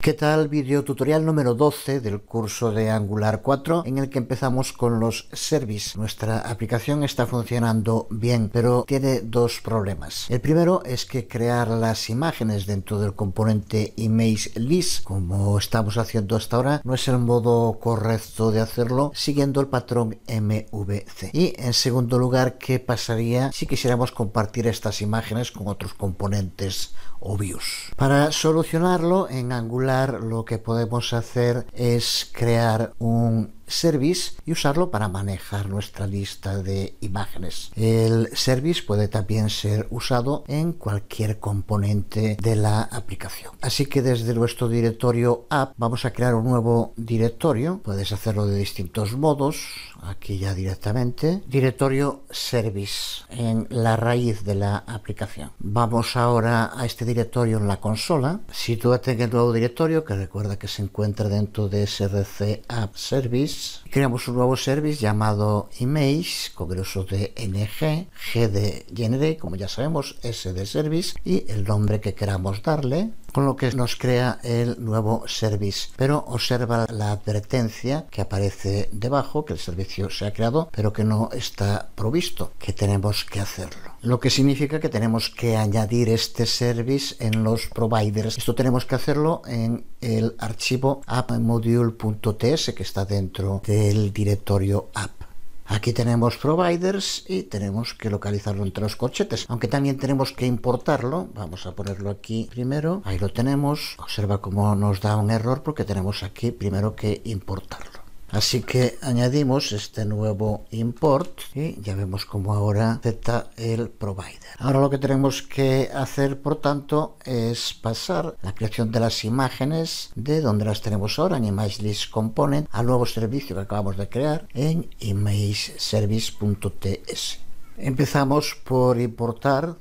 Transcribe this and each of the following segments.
¿Qué tal? Video tutorial número 12 del curso de Angular 4 en el que empezamos con los service. Nuestra aplicación está funcionando bien, pero tiene dos problemas. El primero es que crear las imágenes dentro del componente ImageList, como estamos haciendo hasta ahora, no es el modo correcto de hacerlo siguiendo el patrón MVC. Y en segundo lugar, ¿qué pasaría si quisiéramos compartir estas imágenes con otros componentes o views? Para solucionarlo en Angular lo que podemos hacer es crear un service y usarlo para manejar nuestra lista de imágenes. El service puede también ser usado en cualquier componente de la aplicación. Así que desde nuestro directorio app vamos a crear un nuevo directorio. Puedes hacerlo de distintos modos. Aquí ya directamente. Directorio service en la raíz de la aplicación. Vamos ahora a este directorio en la consola. Sitúate en el nuevo directorio que recuerda que se encuentra dentro de src app service Creamos un nuevo service llamado image con de ng, g de como ya sabemos, s service y el nombre que queramos darle con lo que nos crea el nuevo service. Pero observa la advertencia que aparece debajo, que el servicio se ha creado, pero que no está provisto, que tenemos que hacerlo. Lo que significa que tenemos que añadir este service en los providers. Esto tenemos que hacerlo en el archivo appmodule.ts que está dentro del directorio app. Aquí tenemos providers y tenemos que localizarlo entre los corchetes, aunque también tenemos que importarlo. Vamos a ponerlo aquí primero. Ahí lo tenemos. Observa cómo nos da un error porque tenemos aquí primero que importarlo. Así que añadimos este nuevo import y ya vemos cómo ahora acepta el provider. Ahora lo que tenemos que hacer, por tanto, es pasar la creación de las imágenes de donde las tenemos ahora en ImageList Component al nuevo servicio que acabamos de crear en imageservice.ts. Empezamos por importar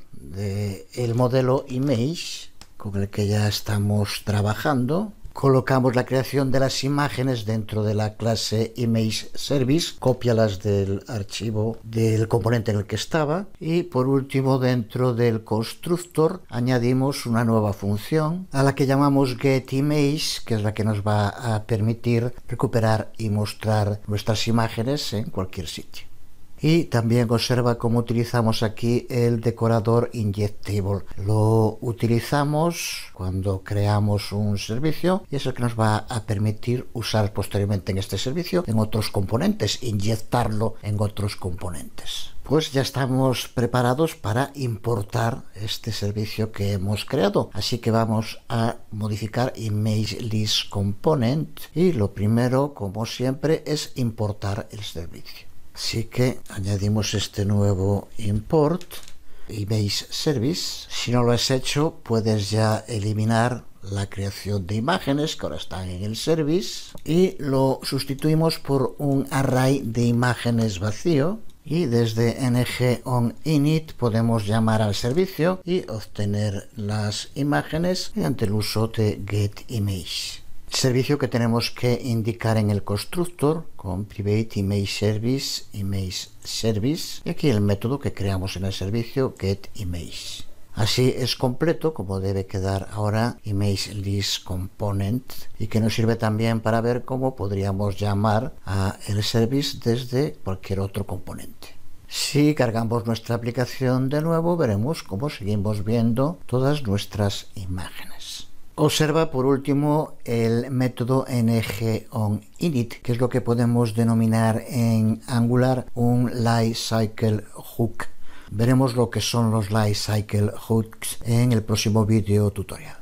el modelo image con el que ya estamos trabajando colocamos la creación de las imágenes dentro de la clase image service, cópialas del archivo del componente en el que estaba. Y por último dentro del constructor añadimos una nueva función a la que llamamos getImage que es la que nos va a permitir recuperar y mostrar nuestras imágenes en cualquier sitio y también observa cómo utilizamos aquí el decorador injectable lo utilizamos cuando creamos un servicio y es el que nos va a permitir usar posteriormente en este servicio en otros componentes inyectarlo en otros componentes pues ya estamos preparados para importar este servicio que hemos creado. Así que vamos a modificar Image Component y lo primero, como siempre, es importar el servicio. Así que añadimos este nuevo import image service. Si no lo has hecho, puedes ya eliminar la creación de imágenes que ahora están en el service y lo sustituimos por un array de imágenes vacío y desde ng on init podemos llamar al servicio y obtener las imágenes mediante el uso de getImage servicio que tenemos que indicar en el constructor con private image service image service y aquí el método que creamos en el servicio get image. Así es completo como debe quedar ahora image list component y que nos sirve también para ver cómo podríamos llamar a el service desde cualquier otro componente. Si cargamos nuestra aplicación de nuevo veremos cómo seguimos viendo todas nuestras imágenes Observa por último el método ngOnInit, que es lo que podemos denominar en Angular un Lifecycle Hook. Veremos lo que son los Lifecycle Hooks en el próximo video tutorial.